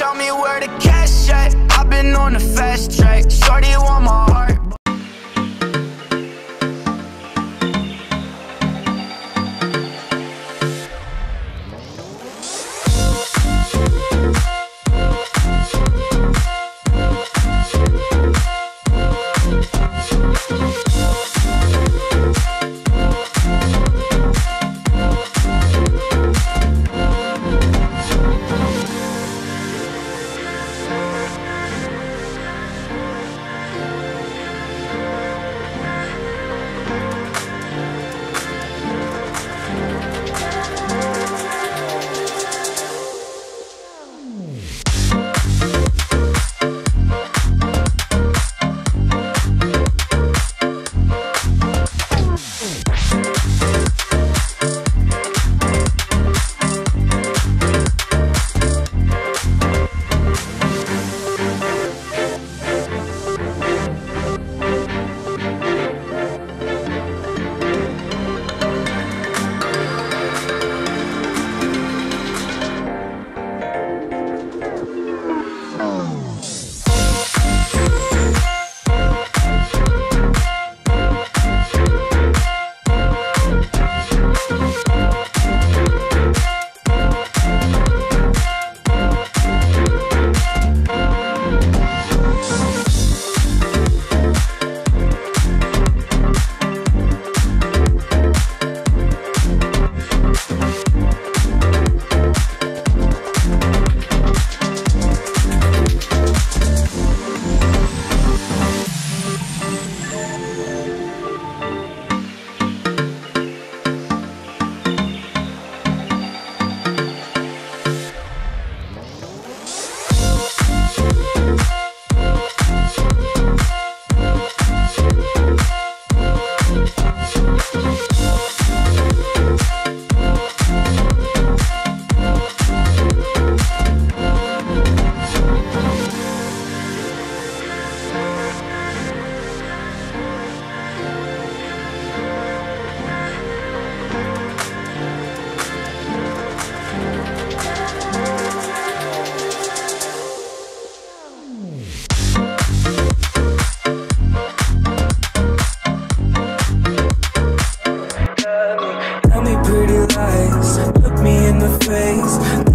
tell me where the cash at. I've been on the fast track. Shorty want my heart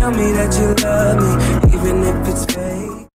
Tell me that you love me.